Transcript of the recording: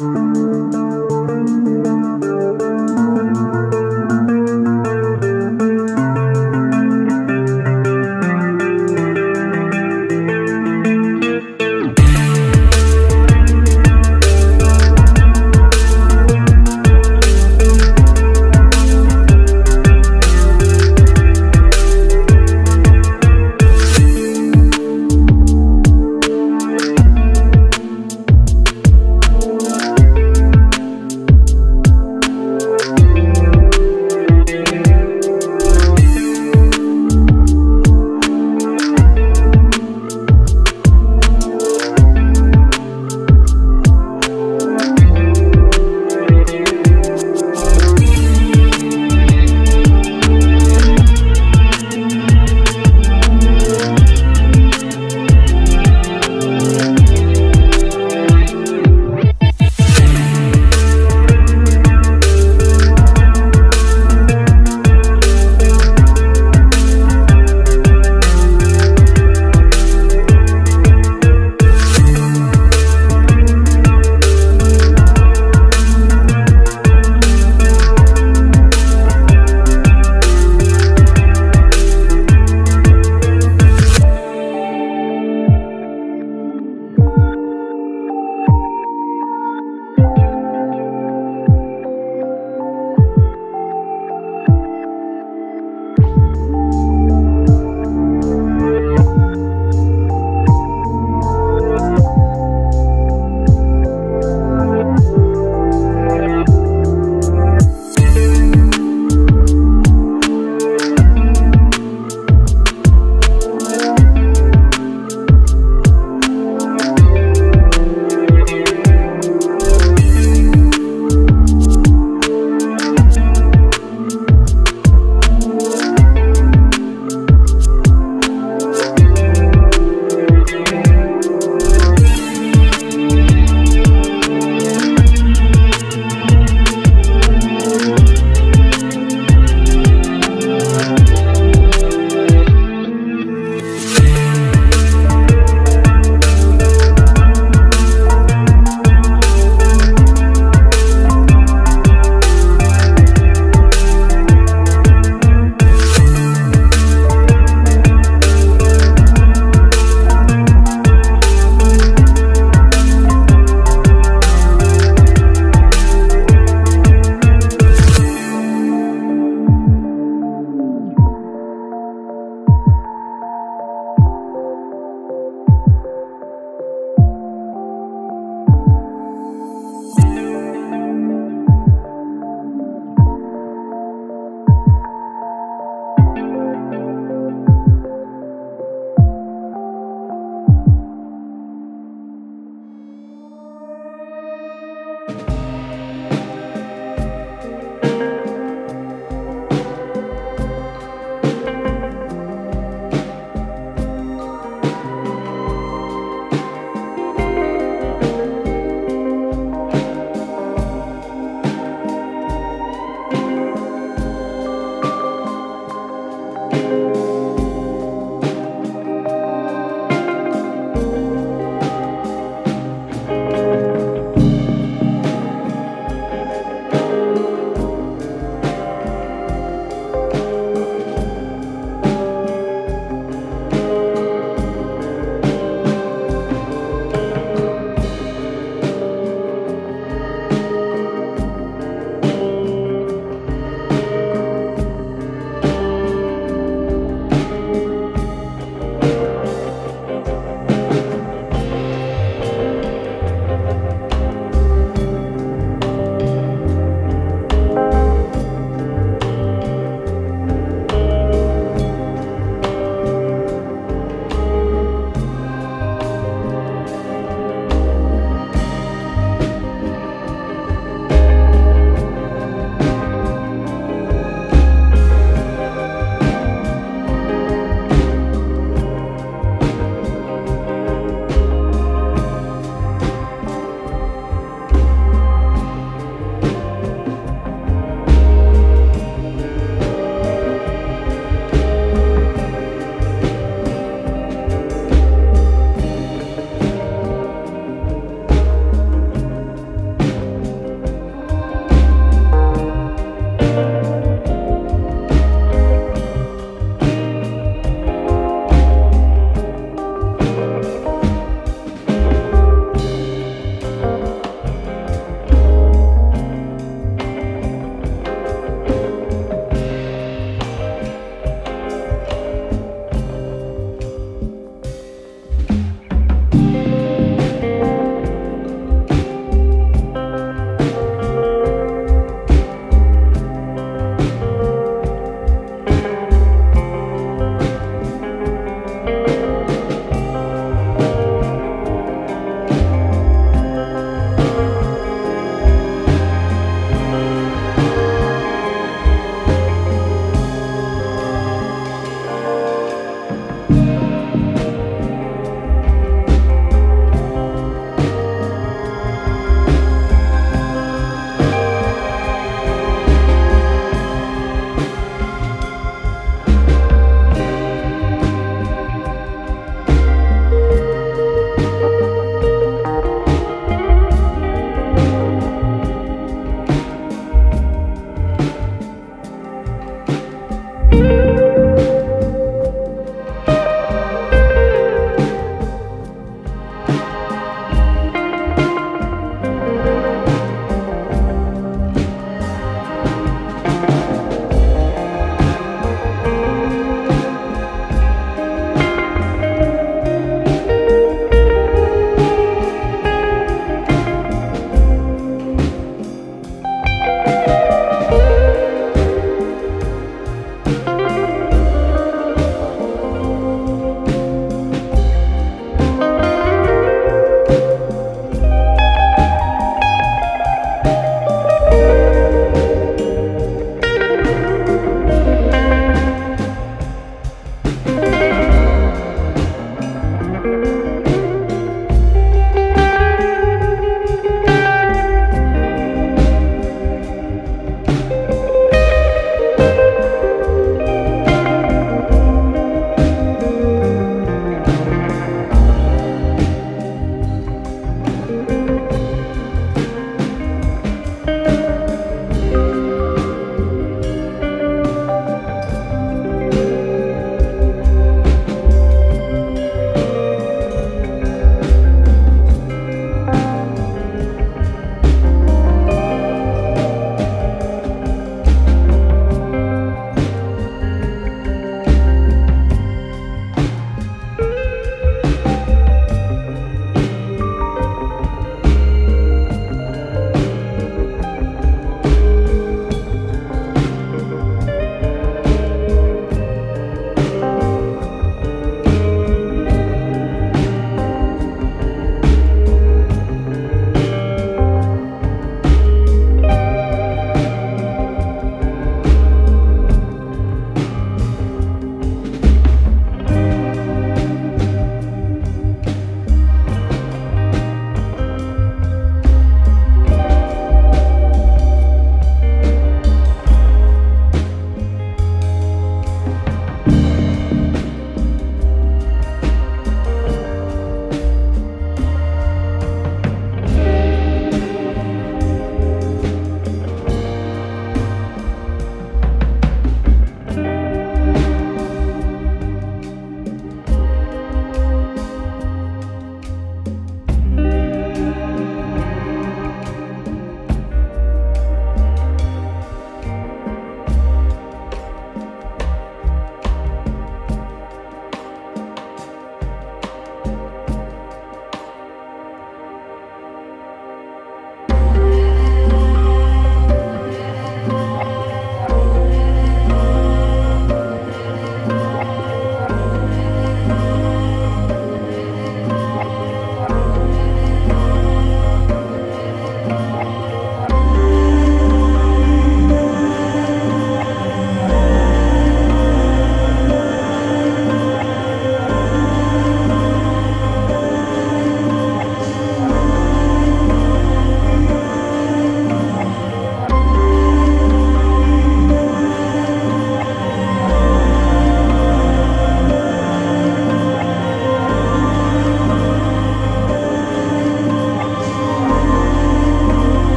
Música